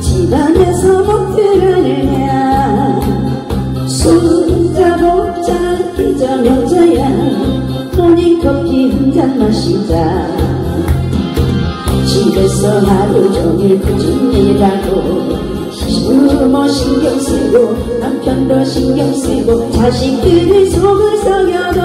집안에서 먹들어내냐 손잡복자 기자 명자야. 모닝커피 한잔 마시자. 집에서 하루 종일 꾸준 일하고 부모 신경 쓰고 남편도 신경 쓰고 자식들이 속을 썩여도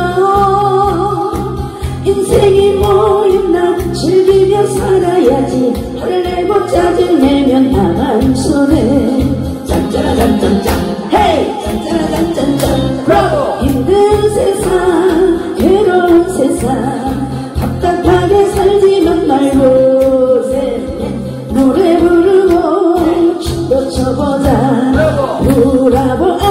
인생이 뭐 있나 즐기며 살아야지. 내고 짜증내면 나만 손해. 짠짜라짠짠짠. 헤이! 짠짜라짠짠짠. 브라보! 힘든 세상 괴로운 세상. 답답하게 살지만 말고 노래 부르고 춤도 춰보자. 브라보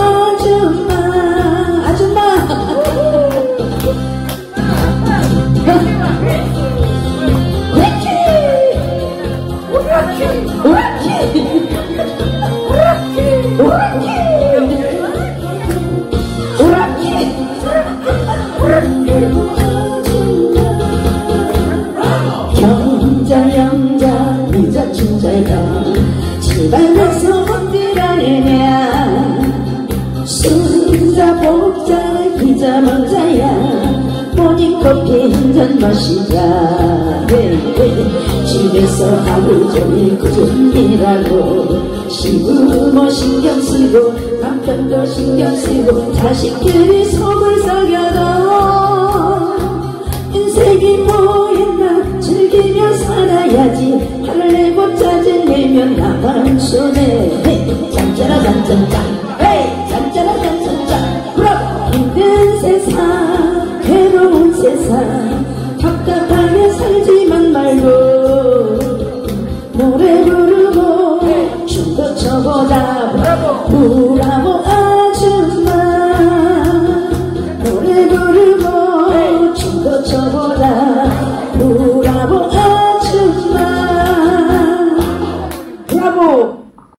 집안에서 못들어내냐 순자 복자 기자 먼자야. 모닝커피 한 잔 마시자. 네, 네. 집에서 하루 종일 꾸준 일하고 시부모 신경 쓰고 남편도 신경 쓰고 자식들이 속을 썩여도 인생이 뭐였나 즐기며 살아야지. 화를 내고 들면 나가는 손에 잠자라 잠잠짱 헤이 잠자라 잠잠짱 브라보 힘든 세상 괴로운 세상. 답답하게 살지만 말고 노래 부르고 춤도 춰보자. 브라보. 브라보 아줌마. 노래 부르고 춤도 춰보자. 브라보